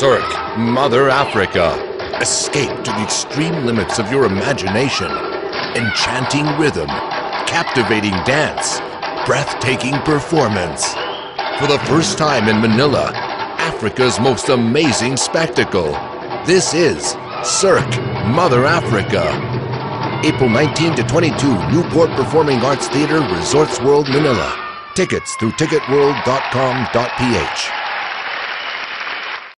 Cirque, Mother Africa. Escape to the extreme limits of your imagination. Enchanting rhythm, captivating dance, breathtaking performance. For the first time in Manila, Africa's most amazing spectacle. This is Cirque, Mother Africa. April 19 to 22, Newport Performing Arts Theater, Resorts World, Manila. Tickets through ticketworld.com.ph.